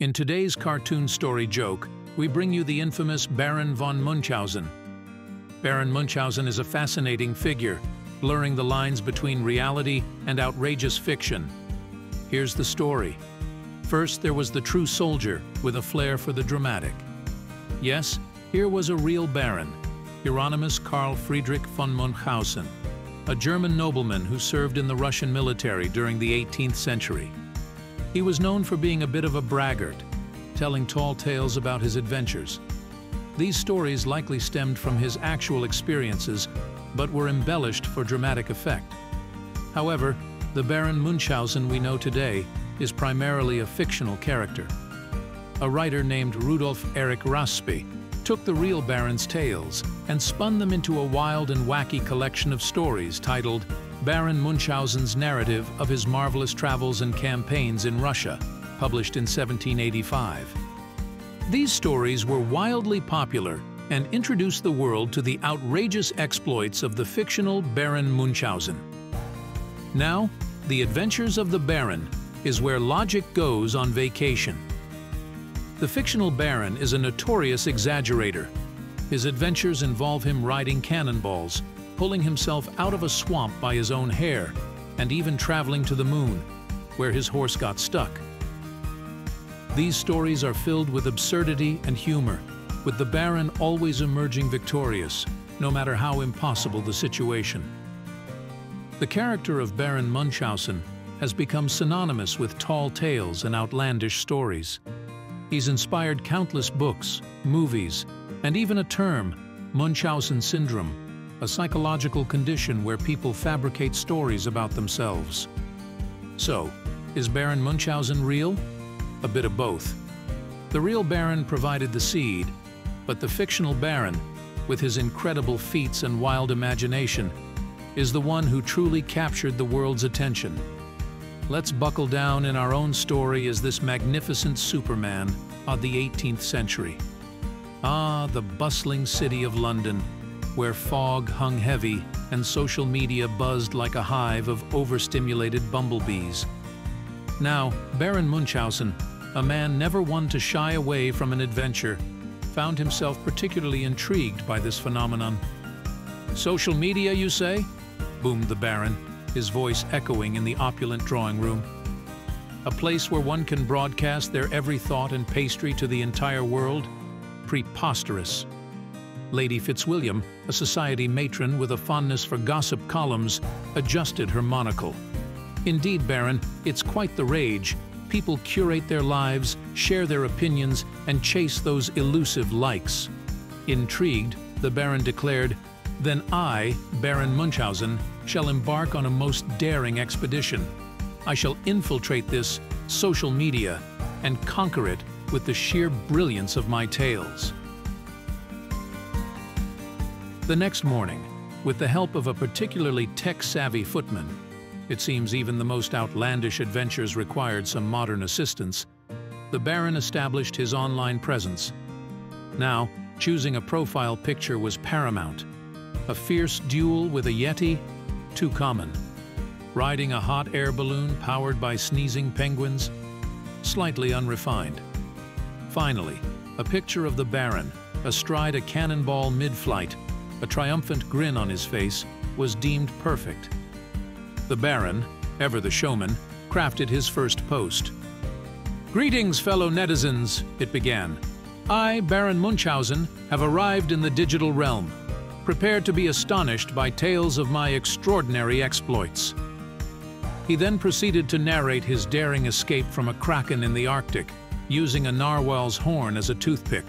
In today's cartoon story joke, we bring you the infamous Baron von Munchausen. Baron Munchausen is a fascinating figure, blurring the lines between reality and outrageous fiction. Here's the story. First, there was the true soldier with a flair for the dramatic. Yes, here was a real baron, Hieronymus Karl Friedrich von Munchausen, a German nobleman who served in the Russian military during the 18th century. He was known for being a bit of a braggart, telling tall tales about his adventures. These stories likely stemmed from his actual experiences, but were embellished for dramatic effect. However, the Baron Munchausen we know today is primarily a fictional character. A writer named Rudolf Erich Raspe took the real Baron's tales and spun them into a wild and wacky collection of stories titled Baron Munchausen's narrative of his marvelous travels and campaigns in Russia, published in 1785. These stories were wildly popular and introduced the world to the outrageous exploits of the fictional Baron Munchausen. Now, The Adventures of the Baron is where logic goes on vacation. The fictional Baron is a notorious exaggerator. His adventures involve him riding cannonballs, pulling himself out of a swamp by his own hair, and even traveling to the moon, where his horse got stuck. These stories are filled with absurdity and humor, with the Baron always emerging victorious, no matter how impossible the situation. The character of Baron Munchausen has become synonymous with tall tales and outlandish stories. He's inspired countless books, movies, and even a term, Munchausen syndrome, a psychological condition where people fabricate stories about themselves. So, is Baron Munchausen real? A bit of both. The real Baron provided the seed, but the fictional Baron, with his incredible feats and wild imagination, is the one who truly captured the world's attention. Let's buckle down in our own story as this magnificent Superman of the 18th century. Ah, the bustling city of London, where fog hung heavy and social media buzzed like a hive of overstimulated bumblebees. Now, Baron Munchausen, a man never one to shy away from an adventure, found himself particularly intrigued by this phenomenon. Social media, you say? boomed the Baron, his voice echoing in the opulent drawing room. A place where one can broadcast their every thought and pastry to the entire world? Preposterous. Lady Fitzwilliam, a society matron with a fondness for gossip columns, adjusted her monocle. Indeed, Baron, it's quite the rage. People curate their lives, share their opinions, and chase those elusive likes. Intrigued, the Baron declared, Then I, Baron Munchausen, shall embark on a most daring expedition. I shall infiltrate this social media and conquer it with the sheer brilliance of my tales. The next morning, with the help of a particularly tech-savvy footman, it seems even the most outlandish adventures required some modern assistance, the Baron established his online presence. Now, choosing a profile picture was paramount. A fierce duel with a Yeti? Too common. Riding a hot air balloon powered by sneezing penguins? Slightly unrefined. Finally, a picture of the Baron, astride a cannonball mid-flight, a triumphant grin on his face, was deemed perfect. The Baron, ever the showman, crafted his first post. Greetings, fellow netizens, it began. I, Baron Munchausen, have arrived in the digital realm, prepared to be astonished by tales of my extraordinary exploits. He then proceeded to narrate his daring escape from a kraken in the Arctic, using a narwhal's horn as a toothpick.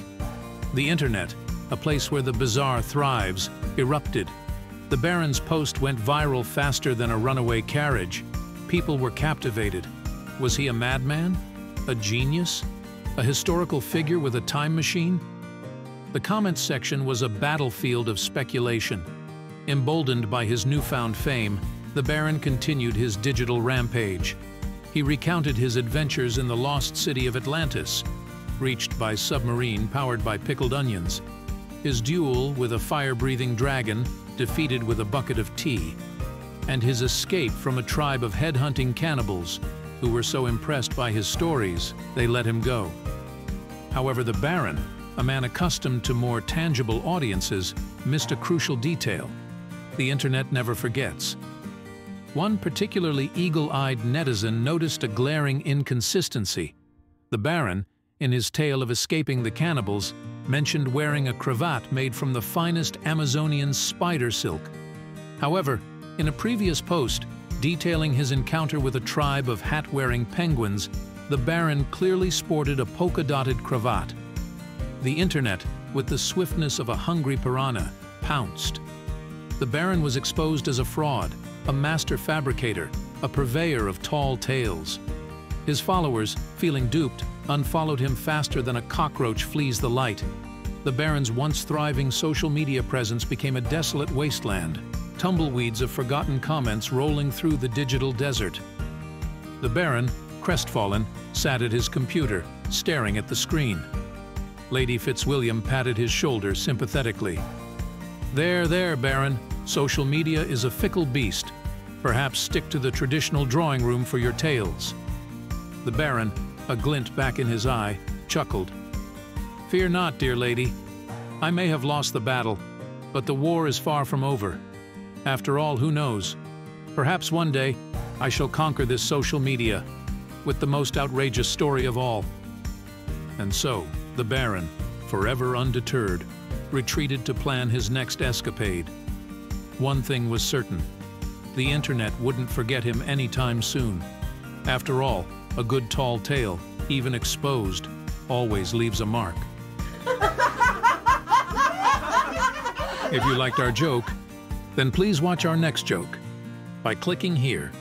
The internet, a place where the bizarre thrives, erupted. The Baron's post went viral faster than a runaway carriage. People were captivated. Was he a madman? A genius? A historical figure with a time machine? The comments section was a battlefield of speculation. Emboldened by his newfound fame, the Baron continued his digital rampage. He recounted his adventures in the lost city of Atlantis, reached by submarine powered by pickled onions, his duel with a fire-breathing dragon defeated with a bucket of tea, and his escape from a tribe of headhunting cannibals, who were so impressed by his stories, they let him go. However, the Baron, a man accustomed to more tangible audiences, missed a crucial detail. The internet never forgets. One particularly eagle-eyed netizen noticed a glaring inconsistency. The Baron, in his tale of escaping the cannibals, mentioned wearing a cravat made from the finest Amazonian spider silk. However, in a previous post, detailing his encounter with a tribe of hat-wearing penguins, the Baron clearly sported a polka-dotted cravat. The internet, with the swiftness of a hungry piranha, pounced. The Baron was exposed as a fraud, a master fabricator, a purveyor of tall tales. His followers, feeling duped, unfollowed him faster than a cockroach flees the light. The Baron's once thriving social media presence became a desolate wasteland, tumbleweeds of forgotten comments rolling through the digital desert. The Baron, crestfallen, sat at his computer, staring at the screen. Lady Fitzwilliam patted his shoulder sympathetically. There, there, Baron. Social media is a fickle beast. Perhaps stick to the traditional drawing room for your tales. The Baron, a glint back in his eye, chuckled. Fear not, dear lady. I may have lost the battle, but the war is far from over. After all, who knows? Perhaps one day, I shall conquer this social media with the most outrageous story of all. And so, the Baron, forever undeterred, retreated to plan his next escapade. One thing was certain. The internet wouldn't forget him anytime soon. After all, a good tall tale, even exposed, always leaves a mark. if you liked our joke, then please watch our next joke by clicking here.